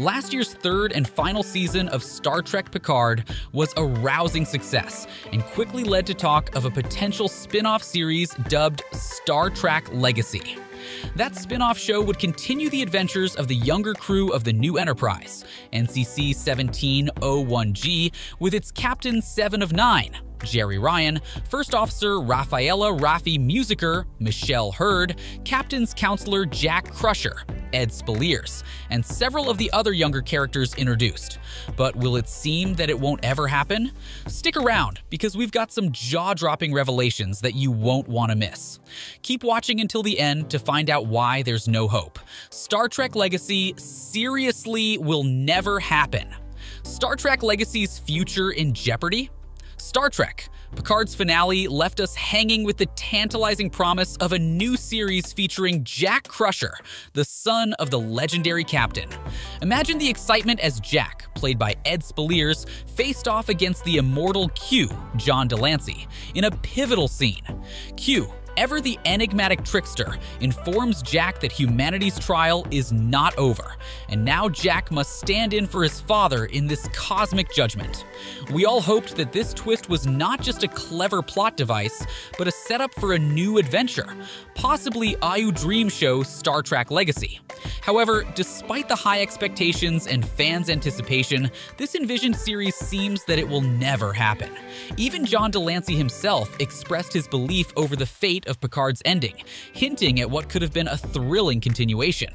Last year's third and final season of Star Trek Picard was a rousing success and quickly led to talk of a potential spin off series dubbed Star Trek Legacy. That spin off show would continue the adventures of the younger crew of the new Enterprise, NCC 1701G, with its Captain 7 of 9, Jeri Ryan, First Officer Rafaela Raffi Musiker, Michelle Hurd, Captain's Counselor Jack Crusher, Ed Speleers, and several of the other younger characters introduced. But will it seem that it won't ever happen? Stick around, because we've got some jaw-dropping revelations that you won't want to miss. Keep watching until the end to find out why there's no hope. Star Trek Legacy seriously will never happen. Star Trek Legacy's future in jeopardy? Star Trek. Picard's finale left us hanging with the tantalizing promise of a new series featuring Jack Crusher, the son of the legendary captain. Imagine the excitement as Jack, played by Ed Speleers, faced off against the immortal Q, John de Lancie, in a pivotal scene. Q, ever the enigmatic trickster, informs Jack that humanity's trial is not over, and now Jack must stand in for his father in this cosmic judgment. We all hoped that this twist was not just a clever plot device, but a setup for a new adventure, possibly Ayu Dream Show Star Trek Legacy. However, despite the high expectations and fans' anticipation, this envisioned series seems that it will never happen. Even John de Lancie himself expressed his belief over the fate of Picard's ending, hinting at what could have been a thrilling continuation.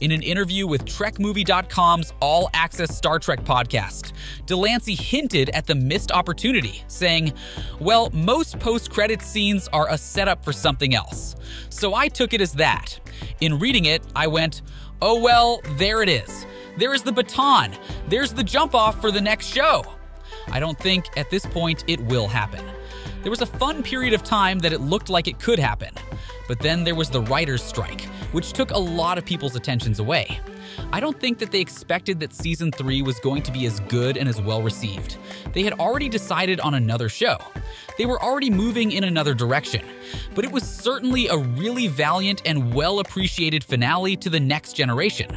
In an interview with TrekMovie.com's All Access Star Trek podcast, de Lancie hinted at the missed opportunity, saying, Well, most post credit scenes are a setup for something else. So I took it as that. In reading it, I went, Oh well, there it is. There is the baton. There's the jump off for the next show. I don't think at this point it will happen. There was a fun period of time that it looked like it could happen. But then there was the writer's strike, which took a lot of people's attentions away. I don't think that they expected that season 3 was going to be as good and as well received. They had already decided on another show. They were already moving in another direction. But it was certainly a really valiant and well appreciated finale to the next generation.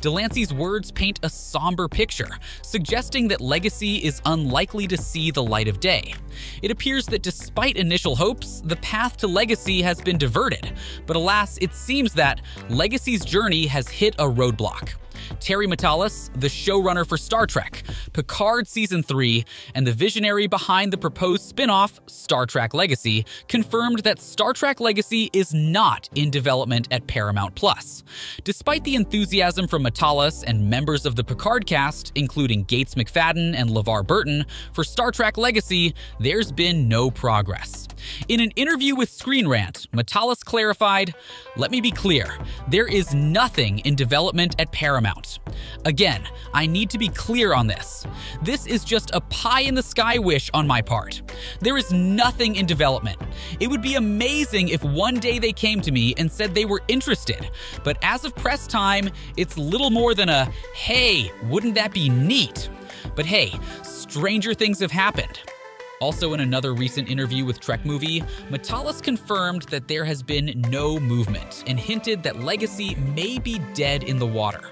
de Lancie's words paint a somber picture, suggesting that Legacy is unlikely to see the light of day. It appears that despite initial hopes, the path to Legacy has been diverted, but alas, it seems that Legacy's journey has hit a roadblock. Terry Matalas, the showrunner for Star Trek, Picard Season 3, and the visionary behind the proposed spin off, Star Trek Legacy, confirmed that Star Trek Legacy is not in development at Paramount Plus. Despite the enthusiasm from Matalas and members of the Picard cast, including Gates McFadden and LeVar Burton, for Star Trek Legacy, there's been no progress. In an interview with Screen Rant, Matalas clarified, Let me be clear, there is nothing in development at Paramount. Again, I need to be clear on this. This is just a pie in the sky wish on my part. There is nothing in development. It would be amazing if one day they came to me and said they were interested, but as of press time, it's little more than a, hey, wouldn't that be neat? But hey, stranger things have happened. Also, in another recent interview with Trek Movie, Matalas confirmed that there has been no movement and hinted that Legacy may be dead in the water.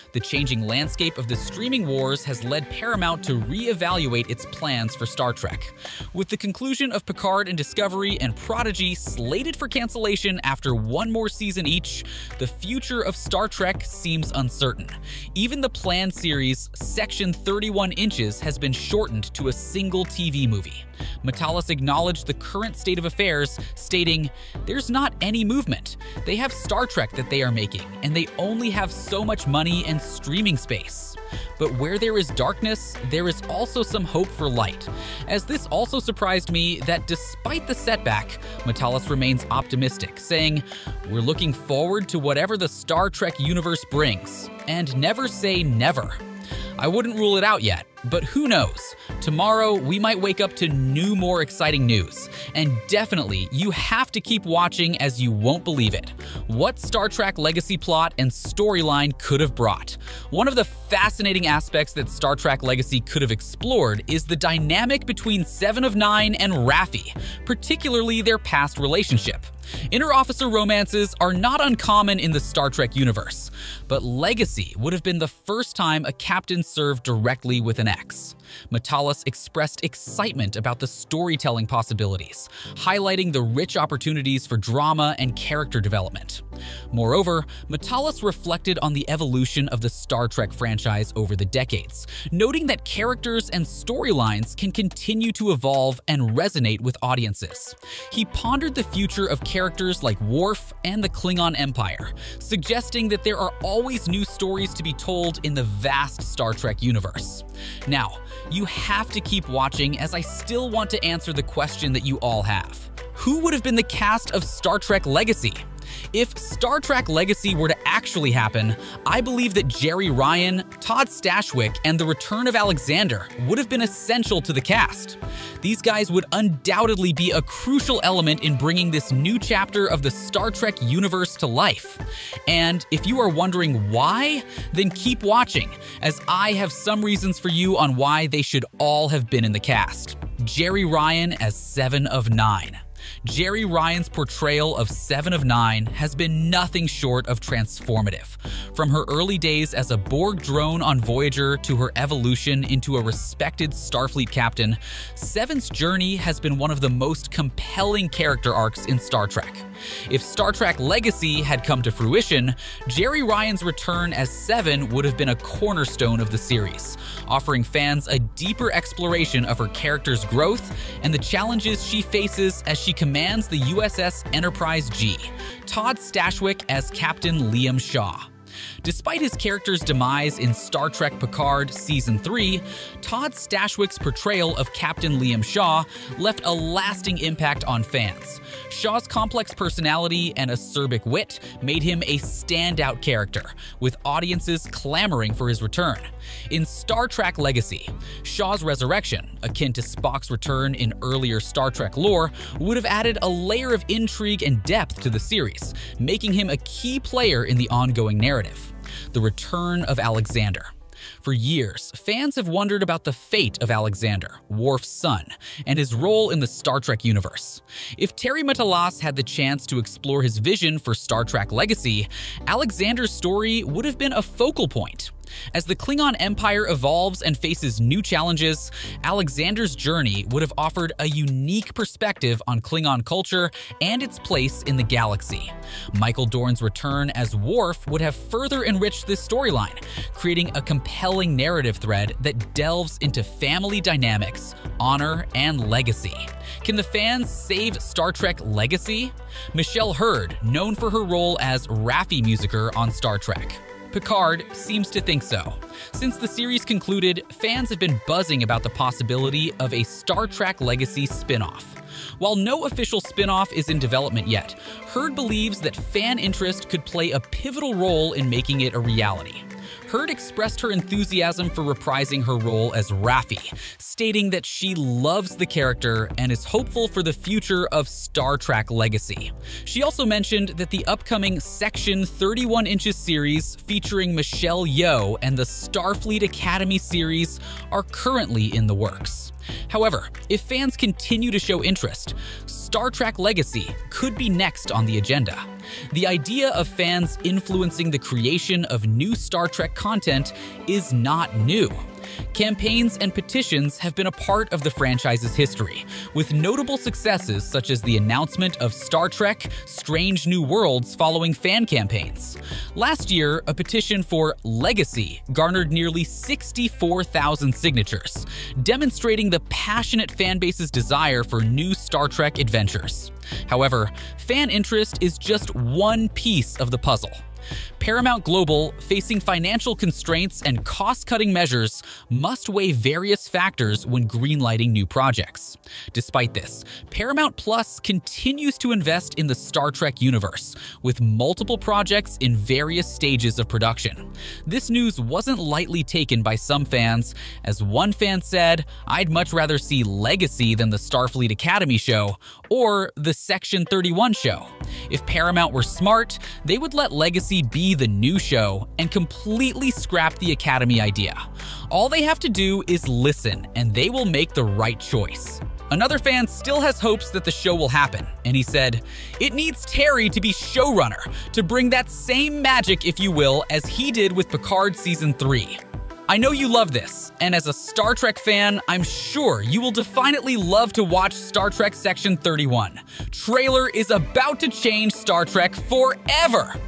The changing landscape of the streaming wars has led Paramount to reevaluate its plans for Star Trek. With the conclusion of Picard and Discovery and Prodigy slated for cancellation after one more season each, the future of Star Trek seems uncertain. Even the planned series, Section 31 Inches, has been shortened to a single TV movie. Matalas acknowledged the current state of affairs, stating, There's not any movement. They have Star Trek that they are making, and they only have so much money and streaming space. But where there is darkness, there is also some hope for light. As this also surprised me that despite the setback, Matalas remains optimistic, saying, We're looking forward to whatever the Star Trek universe brings, and never say never. I wouldn't rule it out yet, but who knows? Tomorrow, we might wake up to new, more exciting news. And definitely, you have to keep watching as you won't believe it. What Star Trek Legacy plot and storyline could have brought. One of the fascinating aspects that Star Trek Legacy could have explored is the dynamic between Seven of Nine and Raffi, particularly their past relationship. Inter-officer romances are not uncommon in the Star Trek universe, but Legacy would have been the first time a captain served directly with an ex. Matalas expressed excitement about the storytelling possibilities, highlighting the rich opportunities for drama and character development. Moreover, Matalas reflected on the evolution of the Star Trek franchise over the decades, noting that characters and storylines can continue to evolve and resonate with audiences. He pondered the future of characters like Worf and the Klingon Empire, suggesting that there are always new stories to be told in the vast Star Trek universe. Now, you have to keep watching as I still want to answer the question that you all have. Who would have been the cast of Star Trek Legacy? If Star Trek Legacy were to actually happen, I believe that Jeri Ryan, Todd Stashwick, and the return of Alexander would have been essential to the cast. These guys would undoubtedly be a crucial element in bringing this new chapter of the Star Trek universe to life. And if you are wondering why, then keep watching, as I have some reasons for you on why they should all have been in the cast. Jeri Ryan as 7 of 9. Jeri Ryan's portrayal of Seven of Nine has been nothing short of transformative. From her early days as a Borg drone on Voyager to her evolution into a respected Starfleet captain, Seven's journey has been one of the most compelling character arcs in Star Trek. If Star Trek Legacy had come to fruition, Jeri Ryan's return as Seven would have been a cornerstone of the series, offering fans a deeper exploration of her character's growth and the challenges she faces as she commands the USS Enterprise G. Todd Stashwick as Captain Liam Shaw. Despite his character's demise in Star Trek Picard Season 3, Todd Stashwick's portrayal of Captain Liam Shaw left a lasting impact on fans. Shaw's complex personality and acerbic wit made him a standout character, with audiences clamoring for his return. In Star Trek Legacy, Shaw's resurrection, akin to Spock's return in earlier Star Trek lore, would have added a layer of intrigue and depth to the series, making him a key player in the ongoing narrative. The Return of Alexander. For years, fans have wondered about the fate of Alexander, Worf's son, and his role in the Star Trek universe. If Terry Matalas had the chance to explore his vision for Star Trek Legacy, Alexander's story would have been a focal point. As the Klingon Empire evolves and faces new challenges, Alexander's journey would have offered a unique perspective on Klingon culture and its place in the galaxy. Michael Dorn's return as Worf would have further enriched this storyline, creating a compelling narrative thread that delves into family dynamics, honor, and legacy. Can the fans save Star Trek Legacy? Michelle Hurd, known for her role as Raffi Musiker on Star Trek. Picard seems to think so. Since the series concluded, fans have been buzzing about the possibility of a Star Trek Legacy spin-off. While no official spin-off is in development yet, Hurd believes that fan interest could play a pivotal role in making it a reality. Hurd expressed her enthusiasm for reprising her role as Raffi, stating that she loves the character and is hopeful for the future of Star Trek Legacy. She also mentioned that the upcoming Section 31 Inches series featuring Michelle Yeoh and the Starfleet Academy series are currently in the works. However, if fans continue to show interest, Star Trek Legacy could be next on the agenda. The idea of fans influencing the creation of new Star Trek content is not new. Campaigns and petitions have been a part of the franchise's history, with notable successes such as the announcement of Star Trek Strange New Worlds following fan campaigns. Last year, a petition for Legacy garnered nearly 64,000 signatures, demonstrating the passionate fanbase's desire for new Star Trek adventures. However, fan interest is just one piece of the puzzle. Paramount Global, facing financial constraints and cost cutting measures, must weigh various factors when greenlighting new projects. Despite this, Paramount Plus continues to invest in the Star Trek universe, with multiple projects in various stages of production. This news wasn't lightly taken by some fans, as one fan said, I'd much rather see Legacy than the Starfleet Academy show, or the Section 31 show. If Paramount were smart, they would let Legacy be the new show and completely scrap the Academy idea. All they have to do is listen, and they will make the right choice. Another fan still has hopes that the show will happen, and he said, It needs Terry to be showrunner, to bring that same magic, if you will, as he did with Picard Season 3. I know you love this, and as a Star Trek fan, I'm sure you will definitely love to watch Star Trek Section 31. Trailer is about to change Star Trek forever!